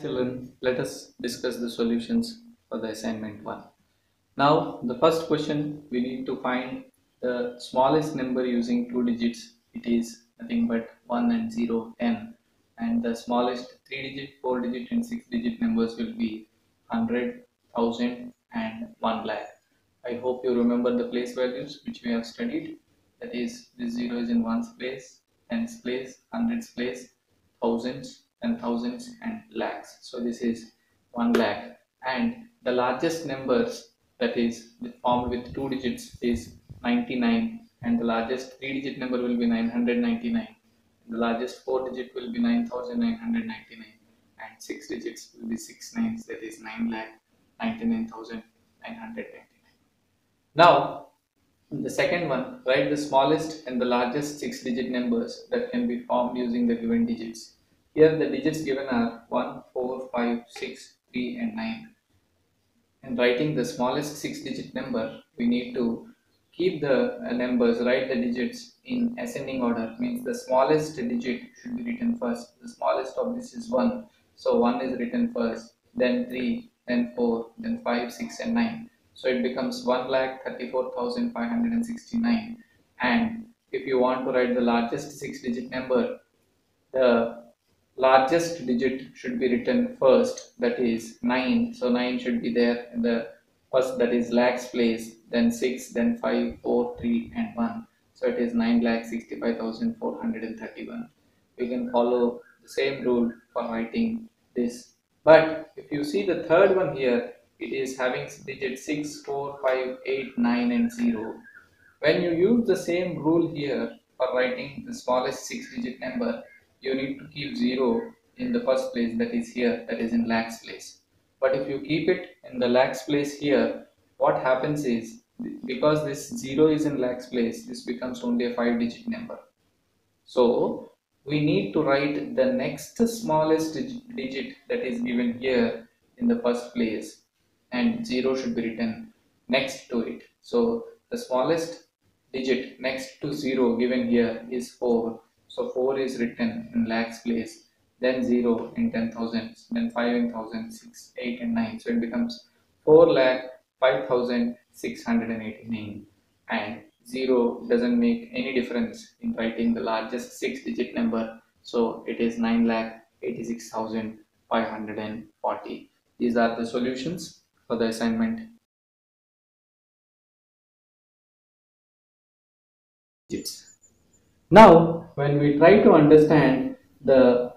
Children, let us discuss the solutions for the assignment 1. Now, the first question we need to find the smallest number using two digits. It is nothing but 1 and 0, 10. And the smallest 3 digit, 4 digit, and 6 digit numbers will be 100, 1000, and 1 lakh. I hope you remember the place values which we have studied. That is, this 0 is in ones place, tens place, hundreds place, thousands, and thousands and lakhs. So this is 1 lakh. And the largest numbers that is formed with two digits is 99 and the largest three digit number will be 999 the largest four digit will be 9999 and six digits will be six nines that is 9 lakh 99999 now the second one write the smallest and the largest six digit numbers that can be formed using the given digits here the digits given are 1, 4, 5, 6, 3 and 9. In writing the smallest 6 digit number, we need to keep the uh, numbers, write the digits in ascending order. Means the smallest digit should be written first. The smallest of this is 1. So 1 is written first, then 3, then 4, then 5, 6 and 9. So it becomes 1,34,569 and if you want to write the largest 6 digit number, the largest digit should be written first that is 9 so 9 should be there in the first that is lakhs place then 6 then 5 4 3 and 1 so it is 9 lakh 65431 we can follow the same rule for writing this. But if you see the third one here it is having digits 6 4 5 8 9 and 0 when you use the same rule here for writing the smallest six digit number you need to keep 0 in the first place that is here that is in lakhs place. But if you keep it in the lakhs place here what happens is because this 0 is in lakhs place this becomes only a 5 digit number. So we need to write the next smallest digit that is given here in the first place and 0 should be written next to it. So the smallest digit next to 0 given here is 4 so 4 is written in lakhs place, then 0 in 10,000, then 5 in 1000, 6, 8 and 9. So it becomes 4 lakh 5689 and 0 doesn't make any difference in writing the largest 6 digit number. So it is 9 lakh 86,540. These are the solutions for the assignment. Now, when we try to understand the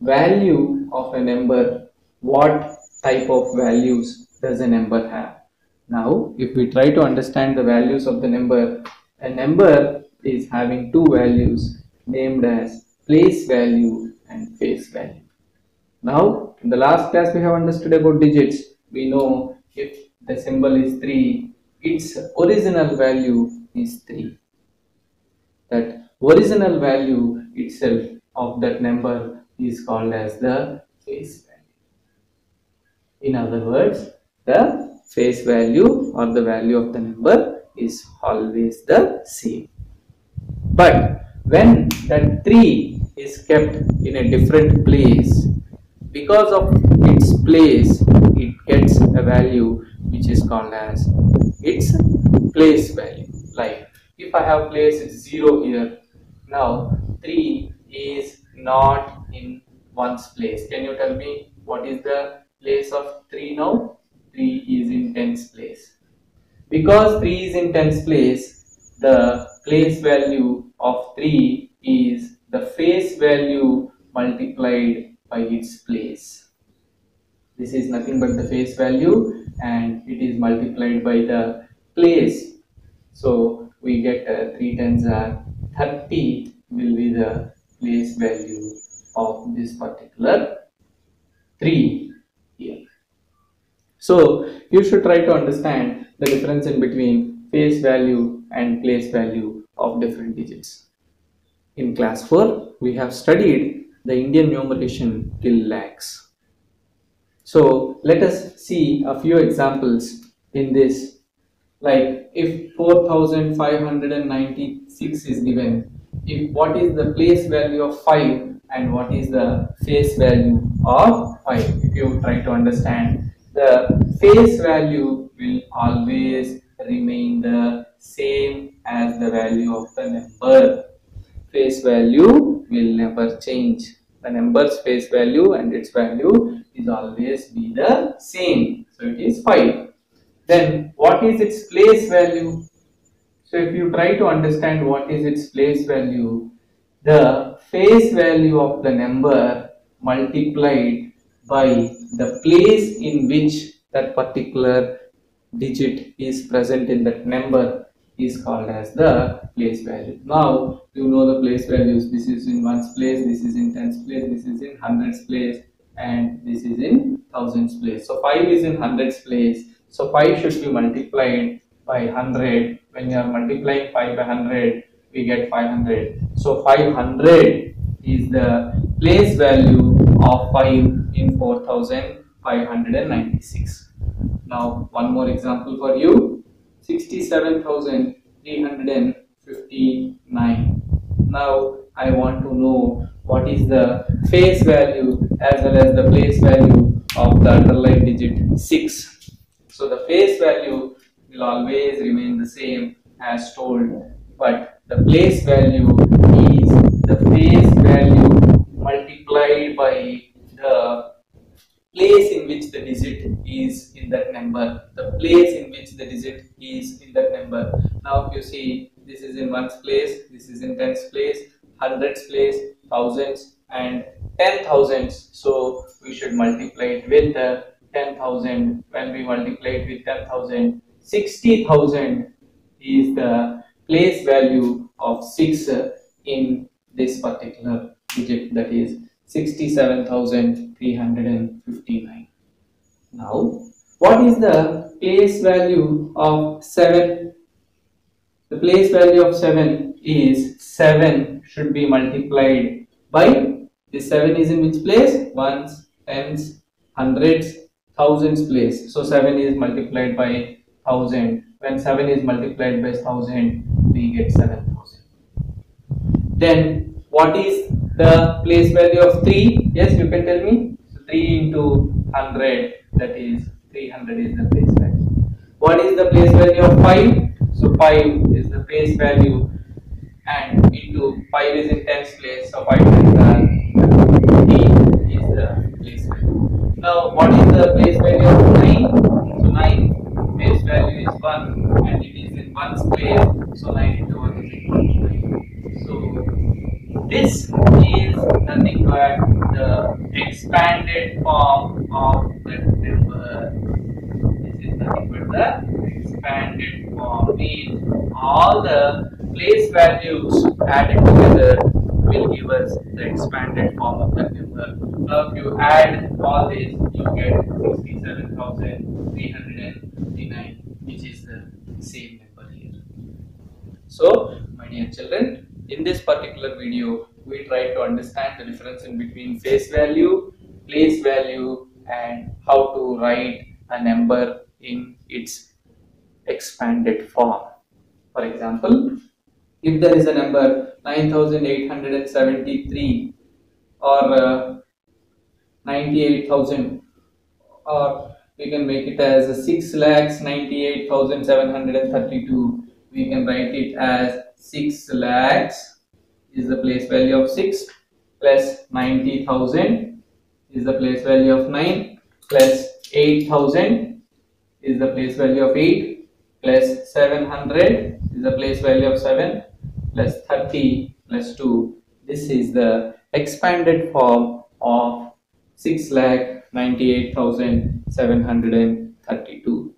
value of a number, what type of values does a number have? Now, if we try to understand the values of the number, a number is having two values named as place value and face value. Now, in the last class we have understood about digits. We know if the symbol is 3, its original value is 3. That original value itself of that number is called as the face value. In other words, the face value or the value of the number is always the same. But when that 3 is kept in a different place, because of its place, it gets a value which is called as its place value. Like if I have placed 0 here, now 3 is not in ones place. Can you tell me what is the place of 3 now? 3 is in tens place. Because 3 is in tens place, the place value of 3 is the face value multiplied by its place. This is nothing but the face value and it is multiplied by the place. So we get uh, 3 tens are 30 will be the place value of this particular 3 here. So you should try to understand the difference in between face value and place value of different digits. In class 4 we have studied the Indian numeration till lakhs. So let us see a few examples in this like if 4596 is given if what is the place value of 5 and what is the face value of 5 if you try to understand the face value will always remain the same as the value of the number. Face value will never change. The number's face value and its value is always be the same. So it is 5 then what is its place value so if you try to understand what is its place value the face value of the number multiplied by the place in which that particular digit is present in that number is called as the place value. Now you know the place values. This is in ones place, this is in tens place, this is in hundreds place, and this is in thousands place. So 5 is in hundreds place. So 5 should be multiplied by 100. When you are multiplying 5 by 100, we get 500. So 500 is the place value of 5 in 4596. Now one more example for you. 67,359. Now I want to know what is the face value as well as the place value of the underlying digit 6. So the face value will always remain the same as told but the place value is the face value multiplied by the place in which the digit is in that number. The place in which the digit is in that number. Now you see this is in ones place this is in tens place hundreds place thousands and ten thousands. So we should multiply it with the 10,000 when we multiply it with 10,000 60,000 is the place value of 6 uh, in this particular digit that is 67,359. Now, what is the place value of 7? The place value of 7 is 7 should be multiplied by this 7 is in which place? Ones, tens, hundreds, thousands place. So 7 is multiplied by 1000. When 7 is multiplied by 1000, we get 7000. Then what is the place value of 3 yes you can tell me so 3 into 100 that is 300 is the place value what is the place value of 5 so 5 is the place value and into 5 is in tens place so 5 is the is the place value now what is the place value of 9 so 9 place value is 1 and it is in ones place so 9 into 1 is equal to 9 so this is nothing but the expanded form number. This is nothing but the expanded form. All the place values added together will give us the expanded form of the number. Now, if you add all this, you get 67,359, which is the same number here. So, my dear children, in this particular video, we try to understand the difference in between face value, place value and how to write a number in its expanded form. For example, if there is a number 9873 or uh, 98,000 or we can make it as 6 lakhs 98,732 we can write it as 6 lakhs is the place value of 6 plus 90,000 is the place value of 9 plus 8,000 is the place value of 8 plus 700 is the place value of 7 plus 30 plus 2 this is the expanded form of 6 lakh 98,732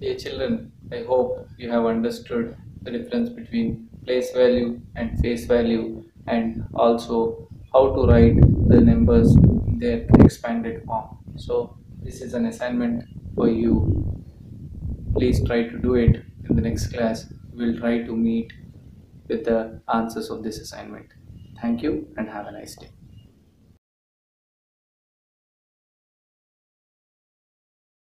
Dear children, I hope you have understood the difference between place value and face value and also how to write the numbers in their expanded form. So this is an assignment for you. Please try to do it in the next class. We will try to meet with the answers of this assignment. Thank you and have a nice day.